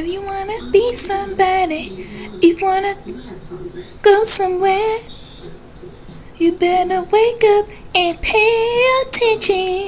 If you wanna be somebody, you wanna go somewhere, you better wake up and pay attention.